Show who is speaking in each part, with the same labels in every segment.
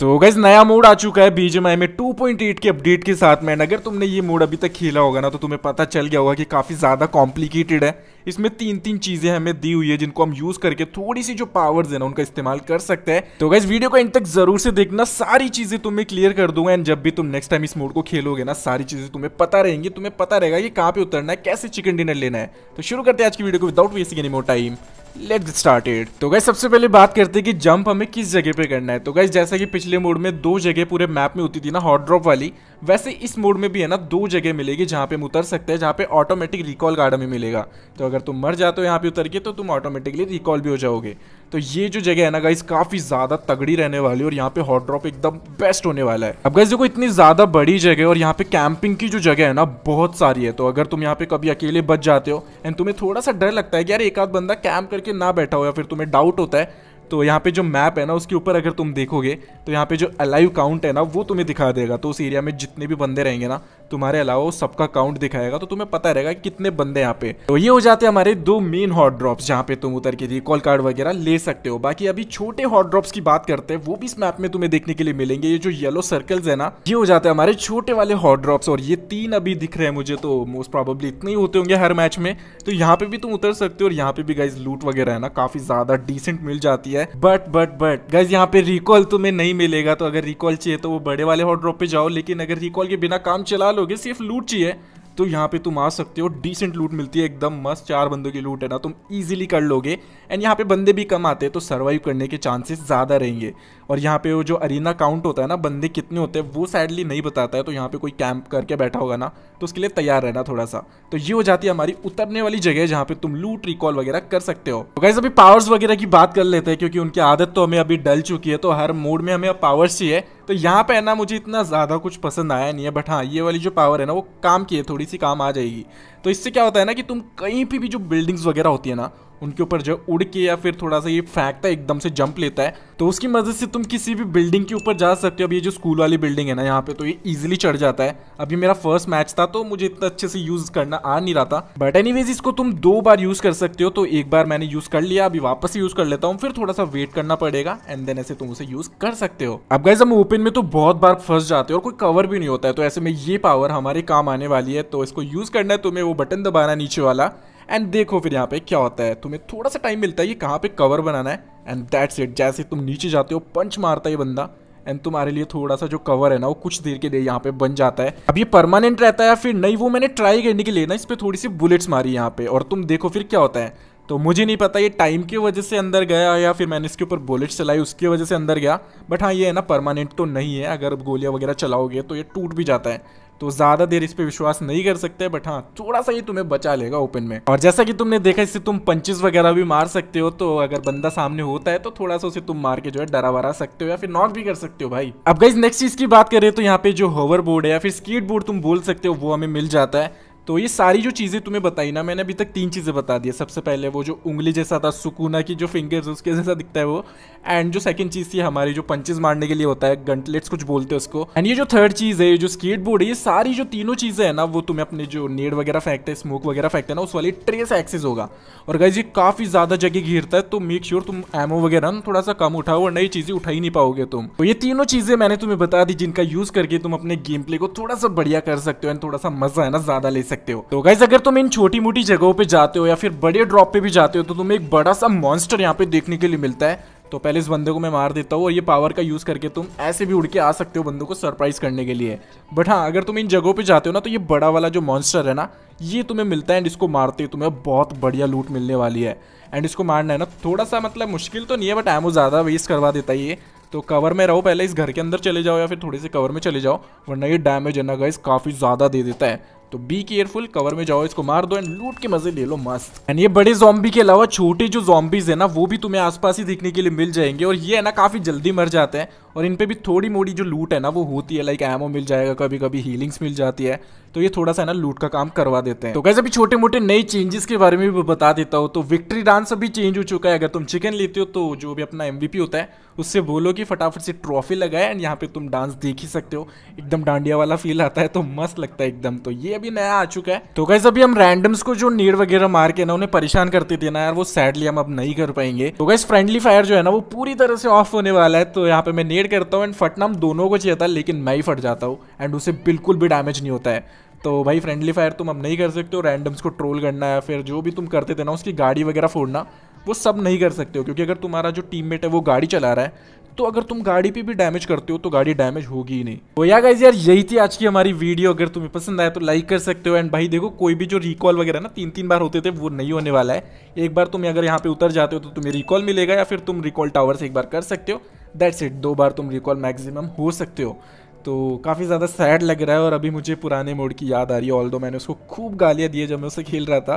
Speaker 1: तो गैस नया मोड आ चुका है बीजेमआई में 2.8 के अपडेट के साथ में अगर तुमने ये मोड अभी तक खेला होगा ना तो तुम्हें पता चल गया होगा कि काफ़ी ज़्यादा कॉम्प्लिकेटेड है। इसमें तीन तीन चीज़ें हमें दी हुई है, जिनको हम यूज़ करके थोड़ी सी जो पावर्स है ना, उनका इस्तेमाल कर सकते हैं। तो गैस वीडियो को एंड तक ज़रूर से देखना, सारी चीज़ें तुम्हें क्लियर कर दूँगा एंड जब भी तुम नेक्स्ट टाइम इस मोड को खेलोगे ना, सारी चीज़ें तुम्हें पता रहेंगी, तुम्हें पता रहेगा कि कहाँ पे उतरना है, कैसे चिकन डिनर लेना है। तो शुरू करते हैं आज की वीडियो को without wasting any more time get started तो गाइस सबसे पहले बात करते हैं कि जंप हमें किस जगह पे करना है। तो गाइस जैसा कि पिछले मोड में दो जगह पूरे मैप में होती थी ना हॉट ड्रॉप वाली वैसे इस मोड में भी है ना, दो जगह मिलेगी जहाँ पे हम उतर सकते हैं, जहाँ पे ऑटोमेटिक रिकॉल गार्ड में मिलेगा। तो अगर तुम मर जाते हो यहाँ पे उतर के तो तुम ऑटोमेटिकली रिकॉल भी हो जाओगे। तो ये जो जगह है ना गाइस काफ़ी ज़्यादा तगड़ी रहने वाली और यहाँ पे हॉट ड्रॉप एकदम बेस्ट होने वाला है। अब गाइस देखो, इतनी ज़्यादा बड़ी जगह और यहाँ पे कैंपिंग की जो जगह है ना, बहुत सारी है। तो अगर तुम यहाँ पे कभी अकेले बच जाते हो एंड तुम्हें थोड़ा सा डर लगता है कि यार एक आध बंदा कैंप करके ना बैठा हो या फिर तुम्हें डाउट होता है तो यहाँ पे जो मैप है ना, उसके ऊपर अगर तुम देखोगे तो यहाँ पे जो अलाइव काउंट है ना, वो तुम्हें दिखा देगा। तो उस एरिया में जितने भी बंदे रहेंगे ना, तुम्हारे अलावा सबका काउंट दिखाएगा। तो तुम्हें पता रहेगा कितने बंदे यहाँ पे। तो ये हो जाते हैं हमारे दो मेन हॉट ड्रॉप्स जहाँ पे तुम उतर के रिकॉल कार्ड वगैरह ले सकते हो। बाकी अभी छोटे हॉट ड्रॉप्स की बात करते हैं, वो भी इस मैप में तुम्हें देखने के लिए मिलेंगे। ये जो येलो सर्कल्स है ना, ये हो जाते हैं हमारे छोटे वाले हॉट ड्रॉप्स और ये तीन अभी दिख रहे हैं मुझे तो मोस्ट प्रॉबली इतने ही होते होंगे हर मैच में। तो यहाँ पे भी तुम उतर सकते हो, और यहाँ पे भी गाइज़ लूट वगैरह है ना, काफ़ी ज़्यादा डिसेंट मिल जाती है। बट बट बट गज यहाँ पे रिकॉल तुम्हें नहीं मिलेगा तो अगर रिकॉल चाहिए तो वो बड़े वाले हॉट ड्रॉप पे जाओ, लेकिन अगर रिकॉल के बिना काम चला लोगे, सिर्फ़ लूट चाहिए। तो यहाँ पे तुम आ सकते हो। डिसेंट लूट मिलती है एकदम मस्त। चार बंदों की लूट है ना, तुम इजीली कर लोगे। एंड यहाँ पे बंदे भी कम आते हैं तो सर्वाइव करने के चांसेस ज़्यादा रहेंगे। और यहाँ पे वो जो अरीना काउंट होता है ना, बंदे कितने होते हैं, वो सैडली नहीं बताता है। तो यहाँ पे कोई कैंप करके बैठा होगा ना तो उसके लिए तैयार रहना थोड़ा सा तो ये हो जाती है हमारी उतरने वाली जगह जहाँ पे तुम लूट रिकॉल वगैरह कर सकते हो। तो गाइज़ अभी पावर्स वगैरह की बात कर लेते हैं, क्योंकि उनकी आदत तो हमें अभी डल चुकी है तो हर मोड में हमें पावर्स चाहिए। तो यहाँ पे है ना, मुझे इतना ज़्यादा कुछ पसंद आया नहीं है बट हाँ ये वाली जो पावर है ना, वो काम की है थोड़ी सी काम आ जाएगी। तो इससे क्या होता है ना कि तुम कहीं पर भी जो बिल्डिंग्स वगैरह होती है ना उनके ऊपर जो उड़ के या फिर थोड़ा सा ये फेंकता है एकदम से जंप लेता है तो उसकी मदद से तुम किसी भी बिल्डिंग के ऊपर जा सकते हो। अब ये जो स्कूल वाली बिल्डिंग है ना, यहाँ पे तो ये इजीली चढ़ जाता है। अभी मेरा फ़र्स्ट मैच था तो मुझे इतना अच्छे से यूज़ करना आ नहीं रहा था। बट एनीवेज इसको तुम दो बार यूज़ कर सकते हो तो एक बार मैंने यूज़ कर लिया, अभी वापस यूज़ कर लेता हूँ। फिर थोड़ा सा वेट करना पड़ेगा एंड देन ऐसे तुम उसे यूज़ कर सकते हो। अब गाइज़ हम ओपन में तो बहुत बार फंस जाते हो और कोई कवर भी नहीं होता है। तो ऐसे में ये पावर हमारे काम आने वाली है तो इसको यूज़ करना है तुम्हें वो बटन दबाना नीचे वाला। एंड देखो फिर यहाँ पे क्या होता है। तुम्हें थोड़ा सा टाइम मिलता है कि कहाँ पे कवर बनाना है। एंड दैट्स इट जैसे तुम नीचे जाते हो पंच मारता है ये बंदा। एंड तुम्हारे लिए थोड़ा सा जो कवर है ना, वो कुछ देर के लिए यहाँ पे बन जाता है। अब ये परमानेंट रहता है या फिर नहीं, वो मैंने ट्राई करने के लिए ना, इस पर थोड़ी सी बुलेट्स मारी यहाँ पे। और तुम देखो फिर क्या होता है। तो मुझे नहीं पता ये टाइम की वजह से अंदर गया या फिर मैंने इसके ऊपर बुलेट चलाई, उसकी वजह से अंदर गया। बट हाँ ये है ना परमानेंट तो नहीं है। अगर गोलियाँ वगैरह चलाओगे तो ये टूट भी जाता है। तो ज़्यादा देर इस पे विश्वास नहीं कर सकते बट हाँ थोड़ा सा ये तुम्हें बचा लेगा ओपन में। और जैसा कि तुमने देखा, इससे तुम पंचेस वगैरह भी मार सकते हो तो अगर बंदा सामने होता है तो थोड़ा सा उसे तुम मार के जो है डरा वरा सकते हो या फिर नॉक भी कर सकते हो भाई। अब गई नेक्स्ट चीज़ की बात करें तो यहाँ पे जो होवर बोर्ड है या फिर स्कीट बोर्ड तुम बोल सकते हो, वो हमें मिल जाता है। तो ये सारी जो चीज़ें तुम्हें बताई ना, मैंने अभी तक तीन चीज़ें बता दी। सबसे पहले वो जो उंगली जैसा था, सुकूना की जो फिंगर्स उसके जैसा दिखता है वो। एंड जो सेकंड चीज़ थी हमारी, जो पंचेज मारने के लिए होता है गंटलेट्स कुछ बोलते हैं उसको। एंड ये जो थर्ड चीज़ है जो स्केट बोर्ड है, ये सारी जो तीनों चीज़ें है ना, वो तुम्हें अपने जो नेड वगैरह फेंकते हैं स्मोक वगैरह फेंकते हैं ना, उस वाली ट्रेस एक्सेस होगा। और गाइज़ ये काफ़ी ज़्यादा जगह घेरता है तो मेक श्योर तुम एमओ वगैरह ना थोड़ा सा कम उठाओ और नई चीज़ें उठा ही नहीं पाओगे तुम। तो ये तीनों चीज़ें मैंने तुम्हें बता दी, जिनका यूज़ करके तुम अपने गेम प्ले को थोड़ा सा बढ़िया कर सकते हो एंड थोड़ा सा मज़ा है ना, ज़्यादा ले सकते हो। तो गाइज़ अगर तुम इन छोटी मोटी जगहों पे जाते हो या फिर बड़े ड्रॉप पे भी जाते हो तो तुम्हें एक बड़ा सा मॉन्स्टर यहाँ पे देखने के लिए मिलता है तो पहले इस बंदे को मैं मार देता हूँ और ये पावर का यूज़ करके तुम ऐसे भी उड़ के आ सकते हो बंदों को सरप्राइज़ करने के लिए। बट हाँ अगर तुम इन जगहों पे जाते हो ना तो ये बड़ा वाला जो मॉन्स्टर है ना, ये तुम्हें मिलता है एंड इसको मारते तुम्हें। बहुत बढ़िया लूट मिलने वाली है। एंड इसको मारना है ना थोड़ा सा मतलब मुश्किल तो नहीं है बट एमो ज़्यादा वेस्ट करवा देता है ये। तो कवर में रहो पहले, इस घर के अंदर चले जाओ या फिर थोड़े से कवर में चले जाओ, वरना ये डैमेज है ना गाइस काफ़ी ज़्यादा दे देता है। तो बी केयरफुल कवर में जाओ, इसको मार दो एंड लूट के मज़े ले लो, मस्त। एंड ये बड़े जॉम्बी के अलावा छोटे जो जॉम्बीज है ना, वो भी तुम्हें आसपास ही दिखने के लिए मिल जाएँगे, और ये है ना, काफ़ी जल्दी मर जाते हैं। और इन पे भी थोड़ी मोड़ी जो लूट है ना, वो होती है लाइक एमओ मिल जाएगा कभी कभी हीलिंग्स मिल जाती है। तो ये थोड़ा सा ना लूट का काम करवा देते हैं। तो कैसे अभी छोटे मोटे नए चेंजेस के बारे में भी बता देता हूँ। तो विक्ट्री डांस अभी चेंज हो चुका है। अगर तुम चिकन लेते हो तो जो भी अपना एमवीपी होता है, उससे बोलो कि फटाफट से ट्रॉफी लगाए एंड यहाँ पे तुम डांस देख ही सकते हो। एकदम डांडिया वाला फील आता है तो मस्त लगता है एकदम। तो ये अभी नया आ चुका है। तो कैसे अभी हम रैंडम्स को जो नीड वगैरह मार के ना, उन्हें परेशान करते थे ना यार, वो सैडली हम अब नहीं कर पाएँगे। तो गैस फ्रेंडली फायर जो है ना, वो पूरी तरह से ऑफ़ होने वाला है। तो यहाँ पे मैं शेयर करता हूँ एंड फटना हम दोनों को चाहिए था, लेकिन मैं ही फट जाता हूँ एंड उसे बिल्कुल भी डैमेज नहीं होता है। तो भाई फ्रेंडली फायर तुम अब नहीं कर सकते हो रैंडम्स को ट्रोल करना या फिर जो भी तुम करते थे ना, उसकी गाड़ी वगैरह फोड़ना, वो सब नहीं कर सकते हो, क्योंकि अगर तुम्हारा जो टीममेट है, वो गाड़ी चला रहा है तो अगर तुम गाड़ी पे भी डैमेज करते हो तो गाड़ी डैमेज होगी ही नहीं। तो या गाइज़ यार यही थी आज की हमारी वीडियो अगर तुम्हें पसंद आया तो लाइक कर सकते हो एंड भाई देखो, कोई भी जो रिकॉल वगैरह ना तीन तीन बार होते थे, वो नहीं होने वाला है। एक बार तुम अगर यहाँ पे उतर जाते हो तो तुम्हें रिकॉल मिलेगा, या फिर तुम रिकॉल टावर से एक बार कर सकते हो। दैट्स इट दो बार तुम रिकॉल मैक्सिमम हो सकते हो। तो काफ़ी ज़्यादा सैड लग रहा है और अभी मुझे पुराने मोड की याद आ रही है ऑल दो मैंने उसको खूब गालियाँ दी जब मैं उसे खेल रहा था।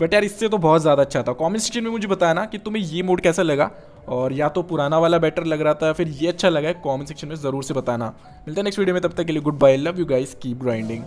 Speaker 1: बट यार, इससे तो बहुत ज़्यादा अच्छा था। कॉमेंट सेक्शन में मुझे बताना कि तुम्हें ये मोड कैसा लगा। और या तो पुराना वाला बेटर लग रहा था या फिर ये अच्छा लगा है कॉमेंट सेक्शन में ज़रूर से बताना। मिलता है नेक्स्ट वीडियो में, तब तक के लिए good bye love you guys keep grinding